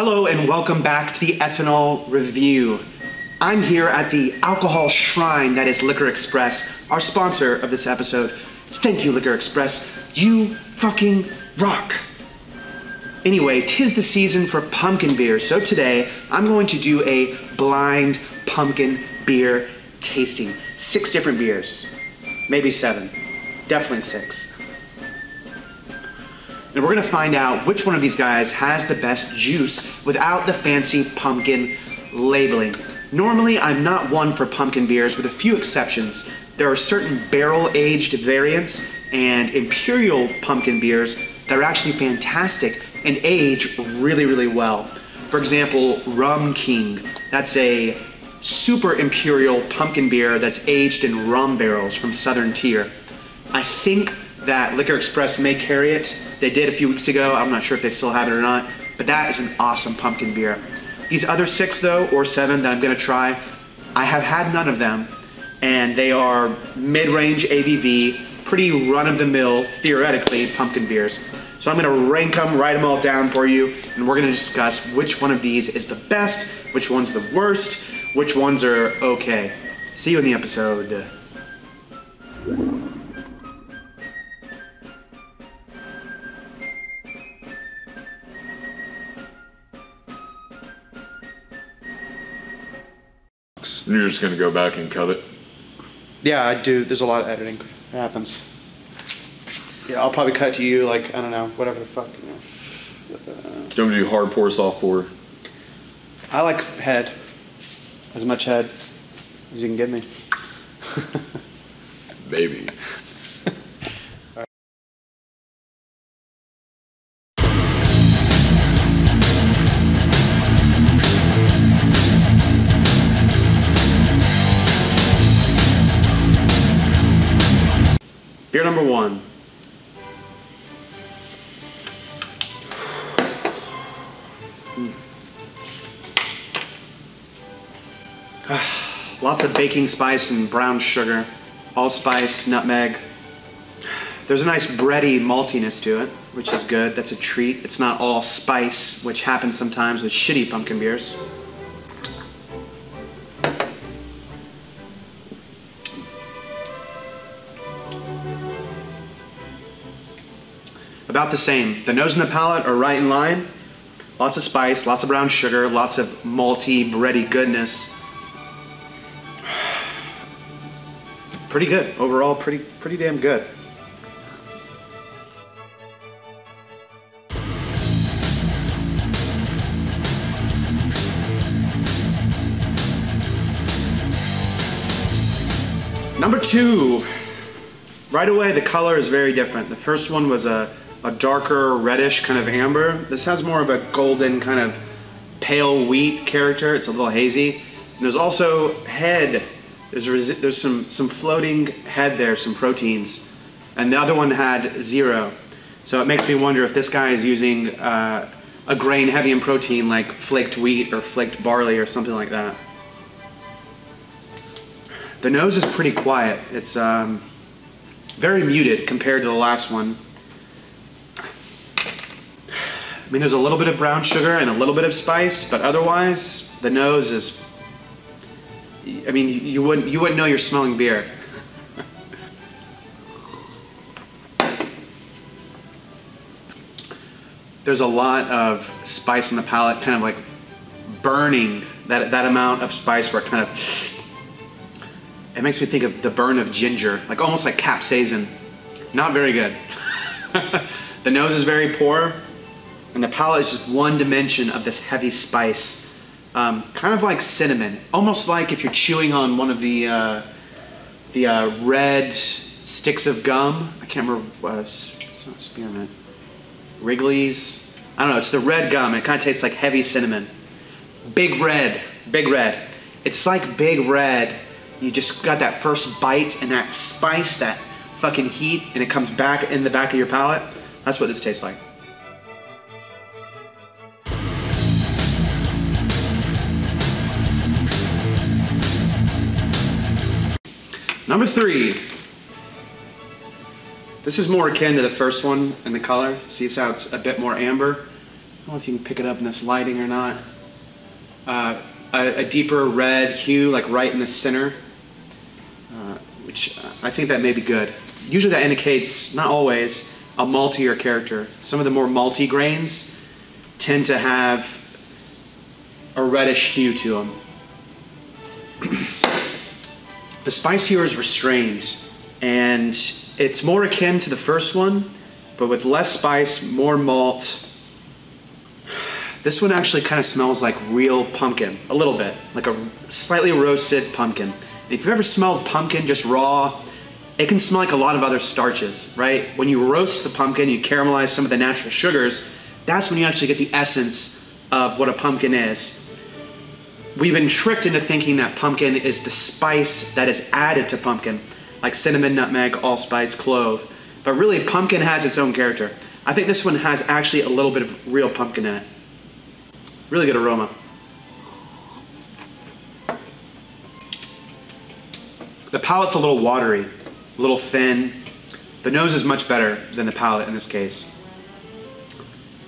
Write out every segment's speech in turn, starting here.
Hello and welcome back to the Ethanol Review. I'm here at the alcohol shrine that is Liquor Express, our sponsor of this episode. Thank you, Liquor Express. You fucking rock. Anyway, tis the season for pumpkin beer, so today I'm going to do a blind pumpkin beer tasting. Six different beers, maybe seven, definitely six. And we're gonna find out which one of these guys has the best juice without the fancy pumpkin labeling. Normally, I'm not one for pumpkin beers with a few exceptions. There are certain barrel aged variants and imperial pumpkin beers that are actually fantastic and age really, really well. For example, Rum King. That's a super imperial pumpkin beer that's aged in rum barrels from Southern Tier. I think that Liquor Express may carry it. They did a few weeks ago. I'm not sure if they still have it or not, but that is an awesome pumpkin beer. These other six, though, or seven that I'm gonna try, I have had none of them, and they are mid range ABV, pretty run of the mill, theoretically, pumpkin beers. So I'm gonna rank them, write them all down for you, and we're gonna discuss which one of these is the best, which one's the worst, which ones are okay. See you in the episode. You're just gonna go back and cut it. Yeah, I do. There's a lot of editing that happens. Yeah, I'll probably cut to you like I don't know, whatever the fuck. You know. Do you want me to do hard pour, soft pour? I like head, as much head as you can give me. Baby. Lots of baking spice and brown sugar, allspice, nutmeg. There's a nice bready maltiness to it, which is good. That's a treat. It's not all spice, which happens sometimes with shitty pumpkin beers. About the same. The nose and the palate are right in line. Lots of spice, lots of brown sugar, lots of malty, bready goodness. Pretty good. Overall, pretty pretty damn good. Number two. Right away, the color is very different. The first one was a, a darker reddish kind of amber. This has more of a golden kind of pale wheat character. It's a little hazy. And there's also head. There's, there's some, some floating head there, some proteins. And the other one had zero. So it makes me wonder if this guy is using uh, a grain heavy in protein like flaked wheat or flaked barley or something like that. The nose is pretty quiet. It's um, very muted compared to the last one. I mean, there's a little bit of brown sugar and a little bit of spice, but otherwise, the nose is. I mean, you wouldn't you wouldn't know you're smelling beer. There's a lot of spice in the palate, kind of like burning that that amount of spice where it kind of it makes me think of the burn of ginger, like almost like capsaicin. Not very good. the nose is very poor, and the palate is just one dimension of this heavy spice. Um, kind of like cinnamon, almost like if you're chewing on one of the uh, the uh, red sticks of gum. I can't remember. Uh, it's not spearmint. Wrigley's. I don't know. It's the red gum. It kind of tastes like heavy cinnamon. Big red. Big red. It's like big red you just got that first bite and that spice, that fucking heat, and it comes back in the back of your palate. That's what this tastes like. Number three. This is more akin to the first one in the color. See how it's a bit more amber. I don't know if you can pick it up in this lighting or not. Uh, a, a, deeper red hue, like right in the center, uh, which I think that may be good. Usually that indicates, not always, a maltier character. Some of the more malty grains tend to have a reddish hue to them. The spice here is restrained, and it's more akin to the first one, but with less spice, more malt, this one actually kind of smells like real pumpkin, a little bit, like a slightly roasted pumpkin. if you've ever smelled pumpkin just raw, it can smell like a lot of other starches, right? When you roast the pumpkin, you caramelize some of the natural sugars, that's when you actually get the essence of what a pumpkin is. We've been tricked into thinking that pumpkin is the spice that is added to pumpkin, like cinnamon, nutmeg, allspice, clove. But really, pumpkin has its own character. I think this one has actually a little bit of real pumpkin in it. Really good aroma. The palate's a little watery, a little thin. The nose is much better than the palate in this case.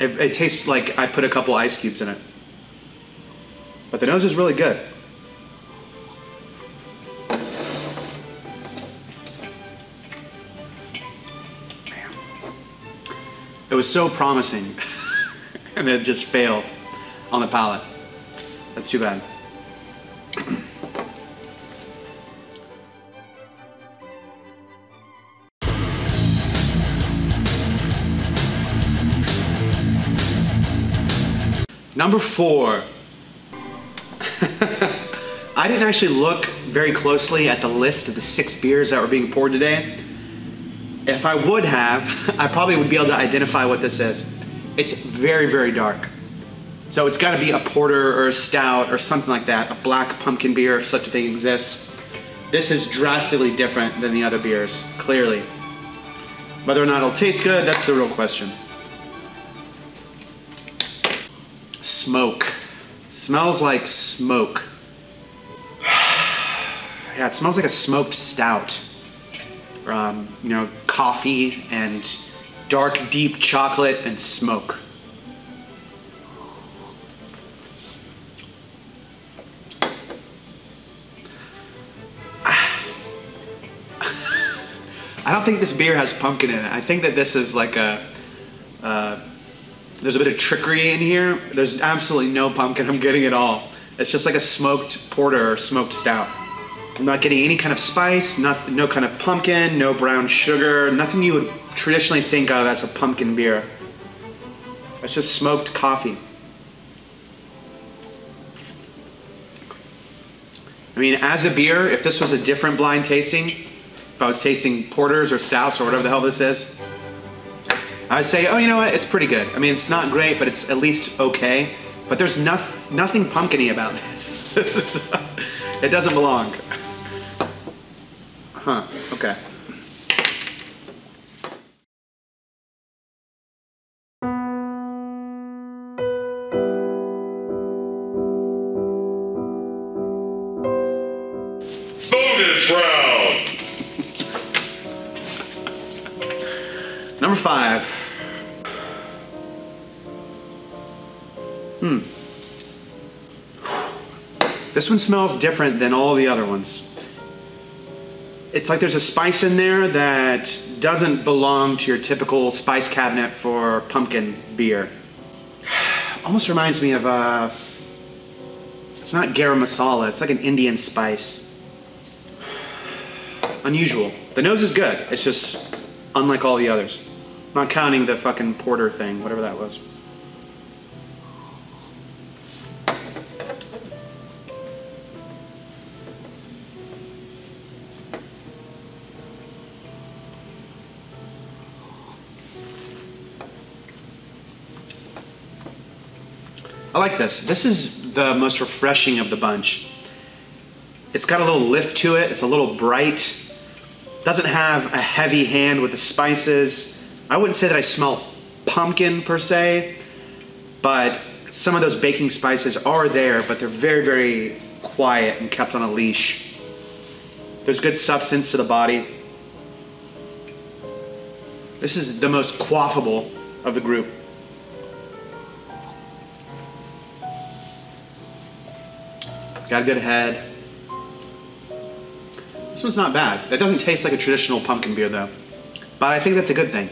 It, it tastes like I put a couple ice cubes in it. But the nose is really good. It was so promising, and it just failed on the palate. That's too bad. Number four. I didn't actually look very closely at the list of the six beers that were being poured today. If I would have, I probably would be able to identify what this is. It's very, very dark. So it's got to be a porter or a stout or something like that, a black pumpkin beer if such a thing exists. This is drastically different than the other beers, clearly. Whether or not it'll taste good, that's the real question. Smoke. Smells like smoke. yeah, it smells like a smoked stout. Um, you know, coffee and dark, deep chocolate and smoke. I don't think this beer has pumpkin in it. I think that this is like a, there's a bit of trickery in here. There's absolutely no pumpkin I'm getting at all. It's just like a smoked porter or smoked stout. I'm not getting any kind of spice, not, no kind of pumpkin, no brown sugar, nothing you would traditionally think of as a pumpkin beer. It's just smoked coffee. I mean, as a beer, if this was a different blind tasting, if I was tasting porters or stouts or whatever the hell this is, I say, oh, you know what, it's pretty good. I mean, it's not great, but it's at least okay. But there's no, nothing pumpkiny about this. this is, it doesn't belong. Huh, okay. This one smells different than all the other ones. It's like there's a spice in there that doesn't belong to your typical spice cabinet for pumpkin beer. Almost reminds me of a. Uh, it's not garam masala, it's like an Indian spice. Unusual. The nose is good, it's just unlike all the others. Not counting the fucking porter thing, whatever that was. I like this. This is the most refreshing of the bunch. It's got a little lift to it. It's a little bright. Doesn't have a heavy hand with the spices. I wouldn't say that I smell pumpkin per se, but some of those baking spices are there, but they're very, very quiet and kept on a leash. There's good substance to the body. This is the most quaffable of the group. Got a good head. This one's not bad. It doesn't taste like a traditional pumpkin beer though. But I think that's a good thing.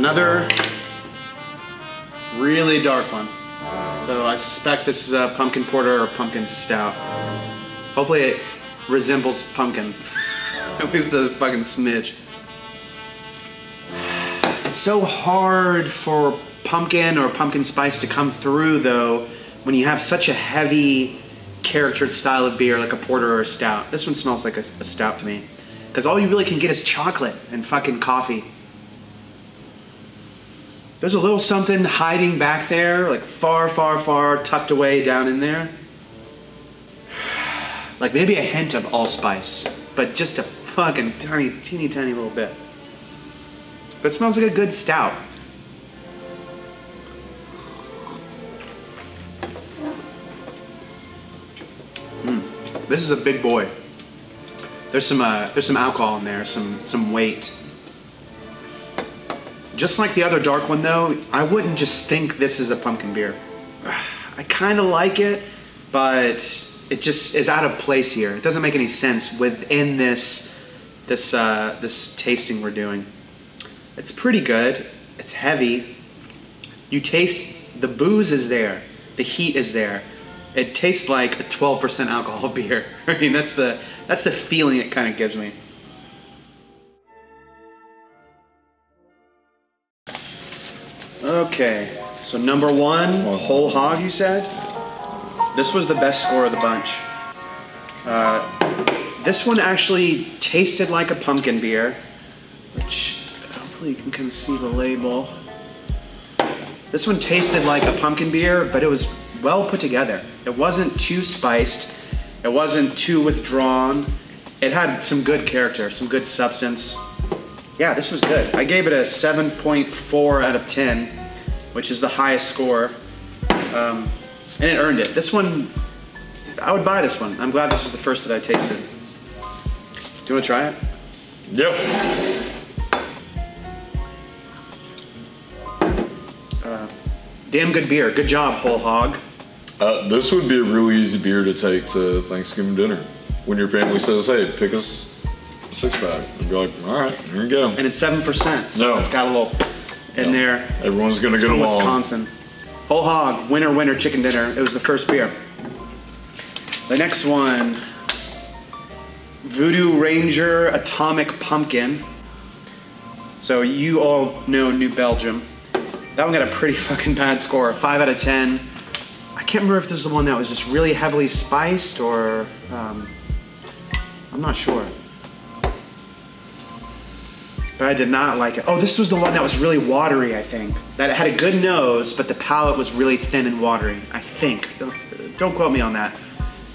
Another really dark one. So I suspect this is a pumpkin porter or pumpkin stout. Hopefully it resembles pumpkin. At least a fucking smidge. It's so hard for pumpkin or pumpkin spice to come through though when you have such a heavy charactered style of beer like a porter or a stout. This one smells like a, a stout to me. Because all you really can get is chocolate and fucking coffee. There's a little something hiding back there, like far, far, far tucked away down in there. Like maybe a hint of allspice, but just a fucking tiny, teeny tiny little bit. But it smells like a good stout. This is a big boy. There's some uh, there's some alcohol in there, some some weight. Just like the other dark one though, I wouldn't just think this is a pumpkin beer. I kind of like it, but it just is out of place here. It doesn't make any sense within this this uh, this tasting we're doing. It's pretty good. It's heavy. You taste the booze is there, the heat is there. It tastes like a 12% alcohol beer. I mean, that's the that's the feeling it kind of gives me. Okay, so number one, whole hog. You said this was the best score of the bunch. Uh, this one actually tasted like a pumpkin beer, which hopefully you can kind of see the label. This one tasted like a pumpkin beer, but it was well put together. It wasn't too spiced. It wasn't too withdrawn. It had some good character, some good substance. Yeah, this was good. I gave it a 7.4 out of 10, which is the highest score. Um, and it earned it. This one, I would buy this one. I'm glad this was the first that I tasted. Do you want to try it? Yep. Damn good beer. Good job, Whole Hog. Uh, this would be a really easy beer to take to Thanksgiving dinner. When your family says, hey, pick us a six pack. And be like, all right, here you go. And it's 7%. So No. it's got a little in No. there. Everyone's going to It's get along. Wisconsin. Whole hog, winner, winner, chicken dinner. It was the first beer. The next one, Voodoo Ranger Atomic Pumpkin. So you all know New Belgium. That one got a pretty fucking bad score, five out of ten. I can't remember if this is the one that was just really heavily spiced or um, I'm not sure. But I did not like it. Oh, this was the one that was really watery, I think. That had a good nose, but the palate was really thin and watery. I think. Don't, don't quote me on that.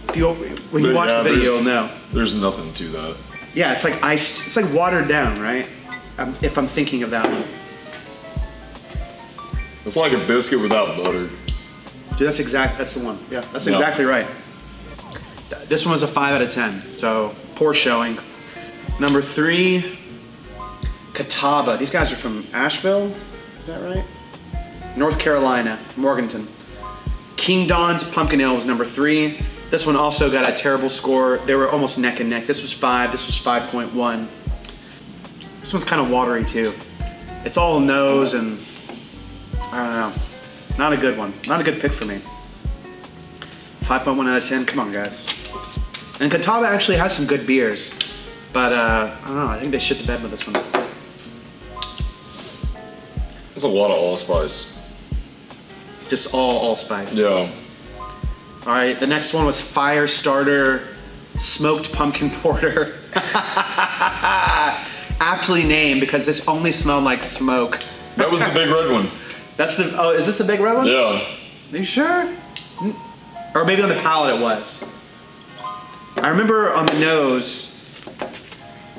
If you when you watch yeah, the video, you'll know. There's nothing to that. Yeah, it's like iced. It's like watered down, right? Um, if I'm thinking of that one. It's like a biscuit without butter. Dude, that's exact. That's the one. Yeah, that's Yeah. exactly right. This one was a five out of ten. So poor showing. Number three, Catawba. These guys are from Asheville. Is that right? North Carolina, Morganton. King Don's Pumpkin Ale was number three. This one also got a terrible score. They were almost neck and neck. This was five. This was five point one. This one's kind of watery too. It's all nose and I don't know. Not a good one. Not a good pick for me. 5.1 out of 10. Come on, guys. And Catawba actually has some good beers. But, uh, I don't know. I think they shit the bed with this one. It's a lot of allspice. Just all allspice. Yeah. All right. The next one was Fire Starter Smoked Pumpkin Porter. Aptly named because this only smelled like smoke. That was the big red one. That's the. Oh, is this the big red one? Yeah. Are you sure? Or maybe on the palate it was. I remember on the nose.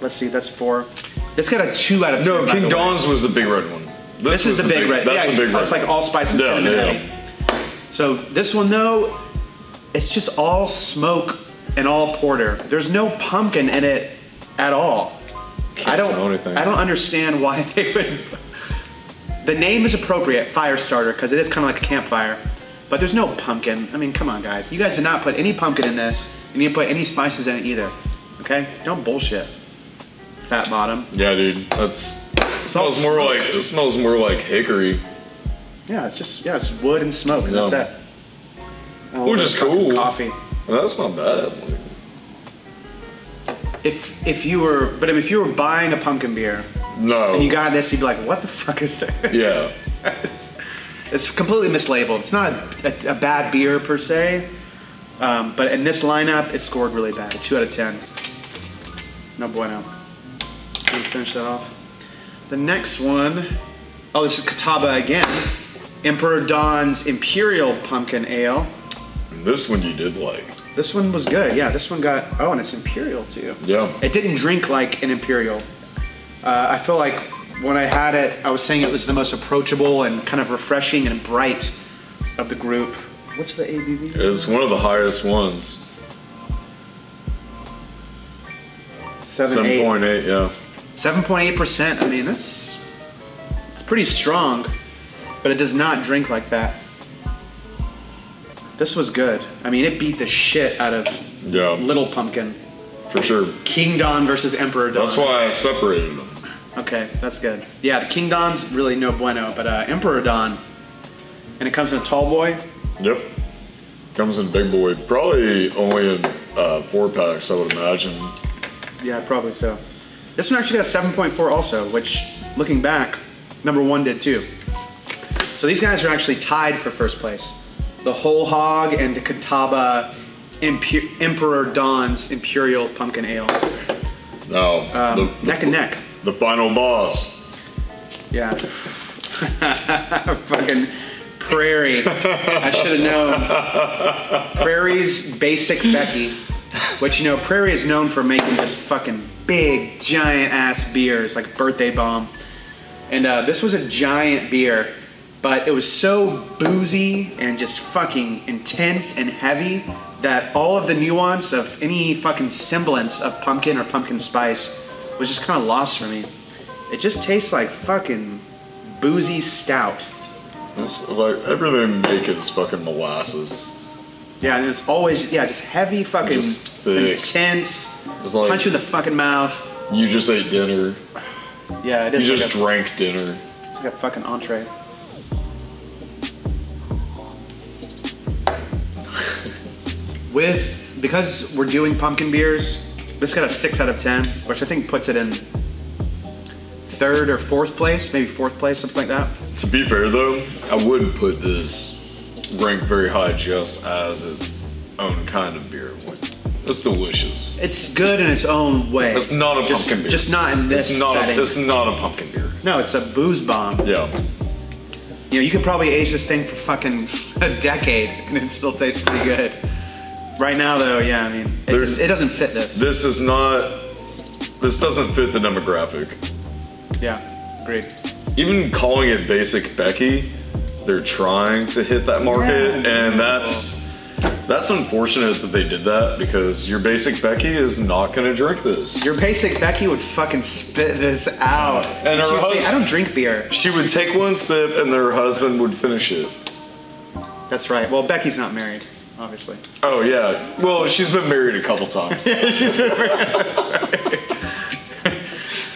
Let's see, that's four. This got a two out of ten. No, King. Don's was the big red one. This, is was the big red. That's yeah, the big red. it's like all spices. Yeah, cinnamon yeah. So this one though, it's just all smoke and all porter. There's no pumpkin in it at all. Can't I don't. smell anything. I don't understand why they would. The name is appropriate, fire starter, because it is kind of like a campfire. But there's no pumpkin. I mean, come on, guys. You guys did not put any pumpkin in this, and you didn't put any spices in it either. Okay? Don't bullshit. Fat bottom. Yeah, dude. That's smells more like it smells more like hickory, Yeah, it's just yeah, it's wood and smoke, and that's it. Which is cool. Coffee. Well, that's not bad. Like, If if you were, but if you were buying a pumpkin beer no. and you got this, you'd be like, what the fuck is this? yeah. It's completely mislabeled. It's not a, a, a bad beer per se, um, but in this lineup, it scored really bad. A two out of ten. No bueno. Can we finish that off? The next one, oh, this is Catawba again. Emperor Don's Imperial Pumpkin Ale. This one you did like. This one was good. Yeah, this one got. Oh, and it's Imperial too. Yeah. It didn't drink like an Imperial. Uh, I feel like when I had it, I was saying it was the most approachable and kind of refreshing and bright of the group. What's the ABV? It's one of the highest ones. Seven, Seven eight. point eight. Yeah. Seven point eight percent. I mean, that's it's pretty strong, but it does not drink like that. This was good. I mean, it beat the shit out of Yeah. Little Pumpkin. For sure. King Don versus Emperor Don. That's why I separated them. Okay, that's good. Yeah, the King Don's really no bueno, but uh, Emperor Don, and it comes in a tall boy. Yep. Comes in big boy. Probably only in uh, four packs, I would imagine. Yeah, probably so. This one actually got a 7.4 also, which looking back, number one did too. So these guys are actually tied for first place. The Whole Hog and the Catawba Impu- Emperor Don's Imperial Pumpkin Ale. Now, Um, the, the, neck and neck. the final boss. Yeah. Fucking Prairie. I should have known. Prairie's Basic Becky, which you know, Prairie is known for making just fucking big, giant ass beers, like Birthday Bomb. And uh, this was a giant beer, but it was so boozy and just fucking intense and heavy that all of the nuance of any fucking semblance of pumpkin or pumpkin spice was just kind of lost for me. It just tastes like fucking boozy stout. It's like everything they make is fucking molasses. Yeah, and it's always yeah, just heavy fucking Just thick. intense. It's like- punch you in the fucking mouth. You just ate dinner. Yeah, it You is. just like a, drank dinner. it's like a fucking entree. With because we're doing pumpkin beers, this got a six out of ten, which I think puts it in third or fourth place, maybe fourth place, something like that. To be fair though, I would put this ranked very high just as its own kind of beer. It's delicious. It's good in its own way. It's not a just, pumpkin beer. Just not in this It's not. A, setting. this is not a pumpkin beer. no, it's a booze bomb. Yeah. You know, you could probably age this thing for fucking a decade and it still tastes pretty good. Right now, though, yeah, I mean, it, just, it doesn't fit this. This is not. This doesn't fit the demographic. Yeah, agreed. Even calling it basic Becky, they're trying to hit that market, Yeah. and that's that's unfortunate that they did that because your basic Becky is not going to drink this. Your basic Becky would fucking spit this out. And her she would say, I don't drink beer. She would take one sip, and her husband would finish it. That's right. Well, Becky's not married, obviously. Oh yeah. Well, she's been married a couple times. yeah, She's been married.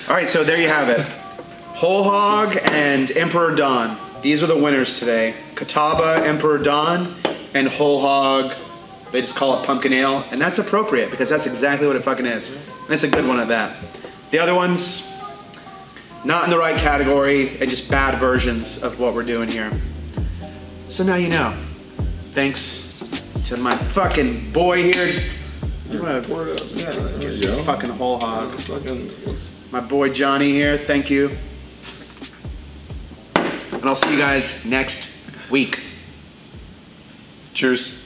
All right, so there you have it. Whole Hog and Emperor Don. These are the winners today. Catawba, Emperor Don, and Whole Hog. They just call it pumpkin ale, and that's appropriate because that's exactly what it fucking is. And it's a good one at that. The other ones, not in the right category and just bad versions of what we're doing here. So now you know. Thanks to my fucking boy here. Gonna get some fucking whole hog. My boy Johnny here, thank you. And I'll see you guys next week. Cheers.